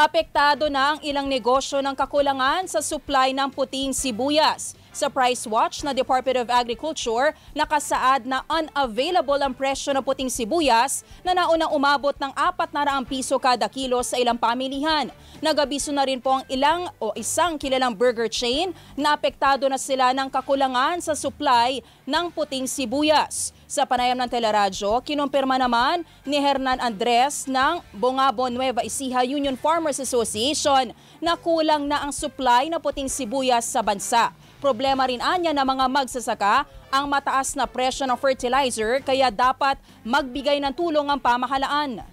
Apektado na ang ilang negosyo ng kakulangan sa supply ng puting sibuyas. Sa Price Watch na Department of Agriculture, nakasaad na unavailable ang presyo ng puting sibuyas na naunang umabot ng 400 piso kada kilo sa ilang pamilihan. Nagabiso na rin po ang ilang o isang kilalang burger chain na apektado na sila ng kakulangan sa supply ng puting sibuyas. Sa panayam ng teleradyo, kinumpirma naman ni Hernan Andres ng Bongabo Nueva Ecija Union Farmers Association na kulang na ang supply na puting sibuyas sa bansa. Problema rin anya ng mga magsasaka ang mataas na presyo ng fertilizer kaya dapat magbigay ng tulong ang pamahalaan.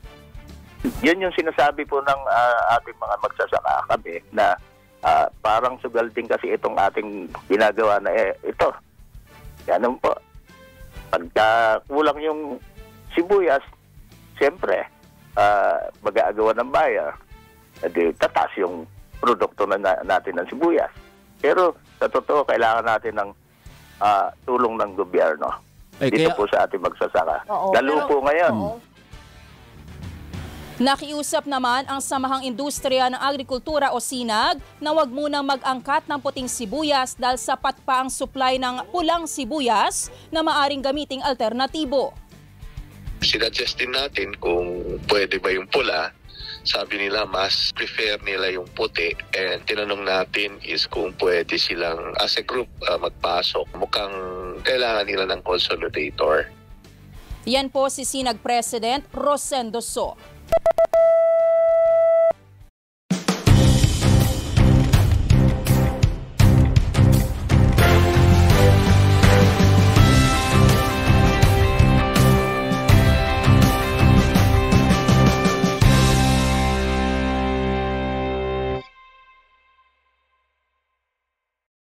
Yun yung sinasabi po ng uh, ating mga magsasaka kami na uh, parang sugal din kasi itong ating ginagawa na eh, ito. Yan po. Pagka kulang yung sibuyas, siyempre, uh, mag-aagawa ng buyer, edi tatas yung produkto na, na natin ng sibuyas. Pero sa totoo, kailangan natin ng uh, tulong ng gobyerno. Ay, dito kaya... po sa ating magsasaka. Oo, Lalo pero, po ngayon. Oo. Nakiusap naman ang Samahang Industriya ng Agrikultura o SINAG na wag munang mag-angkat ng puting sibuyas dahil sapat pa ang supply ng pulang sibuyas na maaring gamiting alternatibo. Sinadjust din natin kung pwede ba yung pula sabi nila mas prefer nila yung puti and tinanong natin is kung pwede silang as a group uh, magpasok. Mukhang kailangan nila ng consolidator. Yan po si Sinag President Rosendo So.